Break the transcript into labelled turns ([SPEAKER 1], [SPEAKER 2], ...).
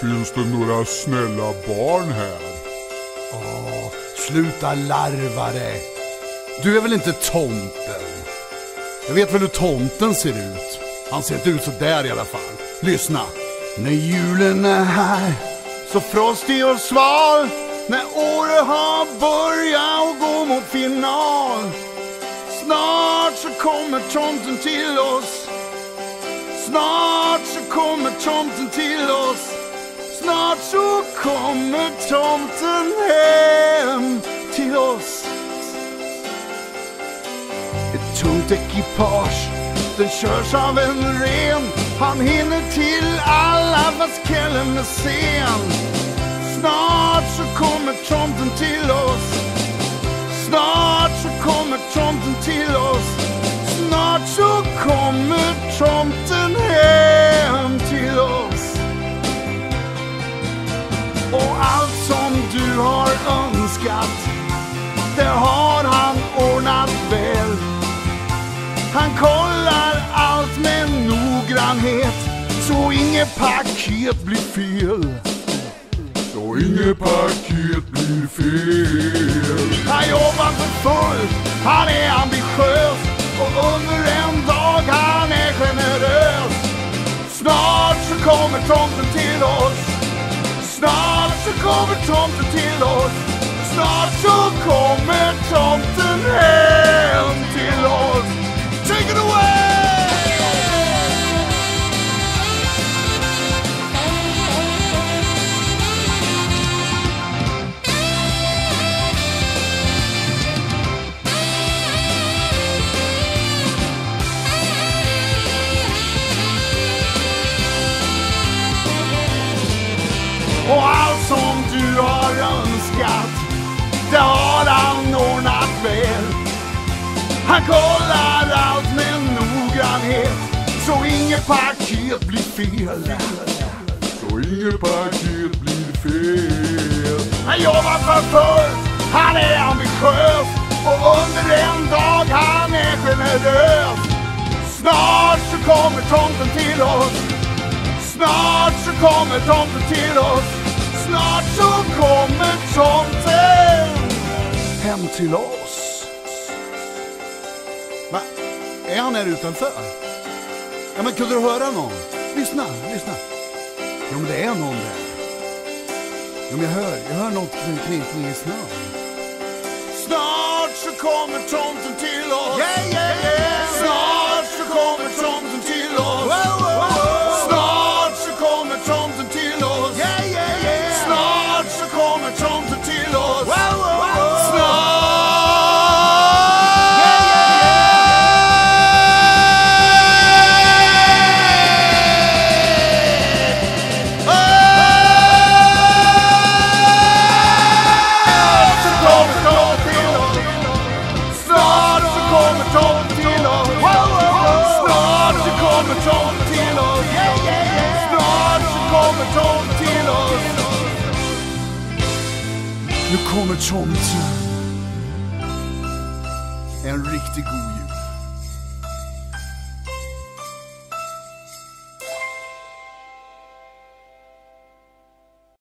[SPEAKER 1] finns det några snälla barn här?
[SPEAKER 2] Åh, sluta larva dig. Du är väl inte tomten? Jag vet väl hur tomten ser ut. Han ser inte ut så där i alla fall. Lyssna. När julen är här, så frostig och sval. När året har börjat och går mot final. Snart så kommer tomten till oss. Snart så kommer tomten till oss. Snart så kommer tomten hem till oss. Ett tungt ekipage, den körs av en ren. Han hinner till alla fast kvällen är sen. Snart så kommer tomten till oss. Snart så kommer tomten till oss. Snart så kommer tomten Han kollar allt med noggrannhet, så inget paket blir fel.
[SPEAKER 1] Så inget paket blir fel.
[SPEAKER 2] Han jobbar för fullt, han är ambitiös och under en dag han är generös. Snart så kommer tomten till oss. Snart så kommer tomten till oss. Snart så kommer tomten hem Han kollar allt med noggrannhet, så inget paket blir fel.
[SPEAKER 1] Så inget paket blir fel.
[SPEAKER 2] Han jobbar för fullt, han är ambitiös och under en dag han är generös. Snart så kommer tomten till oss. Snart så kommer tomten till oss. Snart så kommer tomten hem till oss. Han här utanför? Ja men kunde du höra någon? Lyssna, lyssna. Ja men det är någon där. Ja men jag hör, jag hör något kninkning i snön. Snart så kommer tomten till oss. Yeah, yeah. Nu kommer tomten. En riktig god